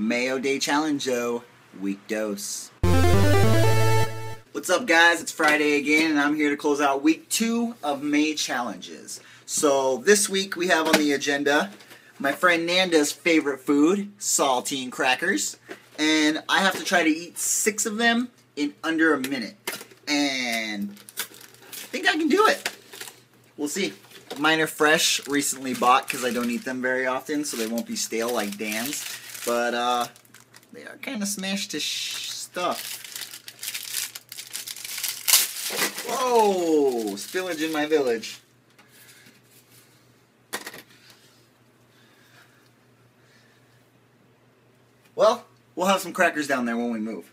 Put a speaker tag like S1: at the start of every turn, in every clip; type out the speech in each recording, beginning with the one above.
S1: Mayo Day Challenge, oh, week dose. What's up, guys? It's Friday again, and I'm here to close out week two of May challenges. So, this week we have on the agenda my friend Nanda's favorite food, saltine crackers, and I have to try to eat six of them in under a minute. And I think I can do it. We'll see. Mine are fresh, recently bought because I don't eat them very often, so they won't be stale like Dan's. But uh, they are kind of smashed to stuff. Whoa! Spillage in my village. Well, we'll have some crackers down there when we move.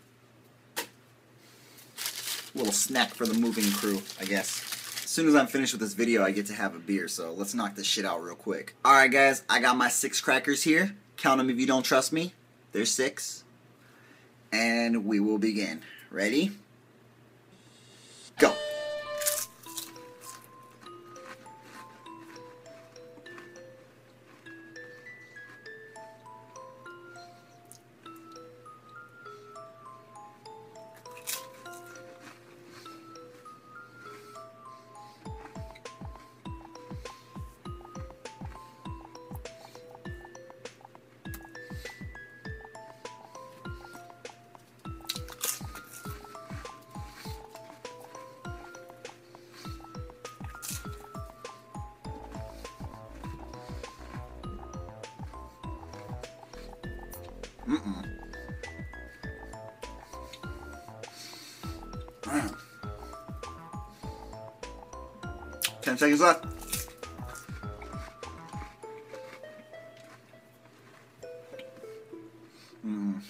S1: little snack for the moving crew, I guess. As soon as I'm finished with this video, I get to have a beer, so let's knock this shit out real quick. Alright guys, I got my six crackers here. Count them if you don't trust me. There's six. And we will begin. Ready? Mm-mm. Mm. Ten seconds left. Mm.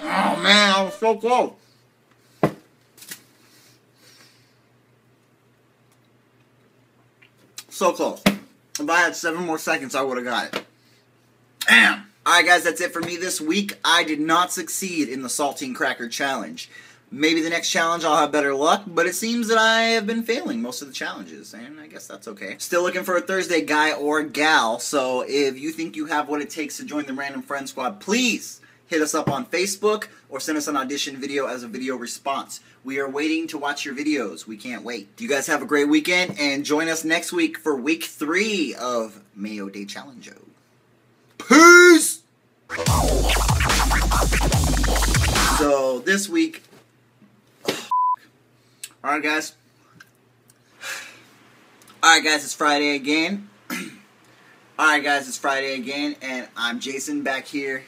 S1: Oh man, I was so close. So close. If I had seven more seconds, I would have got it. Damn! Alright guys, that's it for me this week. I did not succeed in the Saltine Cracker Challenge. Maybe the next challenge I'll have better luck, but it seems that I have been failing most of the challenges, and I guess that's okay. Still looking for a Thursday guy or gal, so if you think you have what it takes to join the Random Friend Squad, please hit us up on Facebook or send us an audition video as a video response. We are waiting to watch your videos. We can't wait. You guys have a great weekend and join us next week for week three of Mayo Day Challenge. Peace! So this week, alright guys. Alright guys, it's Friday again. Alright guys, it's Friday again and I'm Jason back here